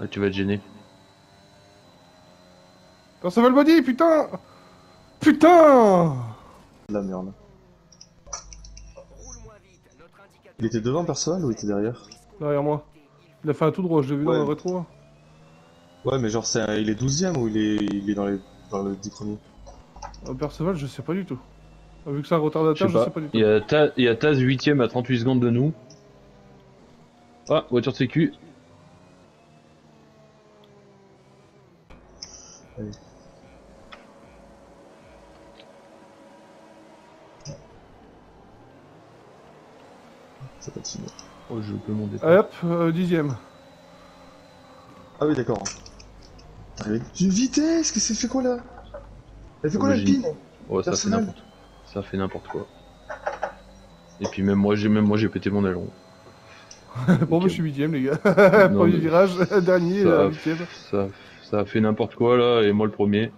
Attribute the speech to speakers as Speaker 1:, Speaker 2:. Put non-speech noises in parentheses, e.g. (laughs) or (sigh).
Speaker 1: Ouais, tu vas être gêné.
Speaker 2: Perceval body, putain Putain
Speaker 3: De la merde. Il était devant Perceval ou il était derrière?
Speaker 2: Derrière moi. Il a fait un tout droit, je l'ai vu dans le rétro.
Speaker 3: Ouais, mais genre, c'est un- il est 12ème ou il est, il est dans, les... dans le 10 premiers?
Speaker 2: Euh, Perceval, je sais pas du tout. Euh, Vu que c'est un retardataire,
Speaker 3: Je
Speaker 2: je
Speaker 3: sais
Speaker 2: pas du tout.
Speaker 1: Il y a, Ta- il y a Taz 8ème à 38 secondes de nous. Ah, voiture de sécu.
Speaker 3: Ça continue.
Speaker 1: Oh, je peux monter.
Speaker 2: Hop, euh, dixième.
Speaker 3: Ah oui, d'accord. Avec du vitesse, qu'est-ce que c'est fait quoi là? Elle fait quoi la pine
Speaker 1: Ouais, ça fait n'importe Ça fait n'importe quoi. Et puis même moi, j'ai même moi j'ai pété mon aileron. (laughs)
Speaker 2: bon, bah,
Speaker 1: Ok.
Speaker 2: je suis huitième, les gars.
Speaker 1: Non, (laughs)
Speaker 2: Premier
Speaker 1: mais-
Speaker 2: virage, (laughs) dernier, euh, huitième.
Speaker 1: ça, ça fait n'importe quoi là, et moi le premier.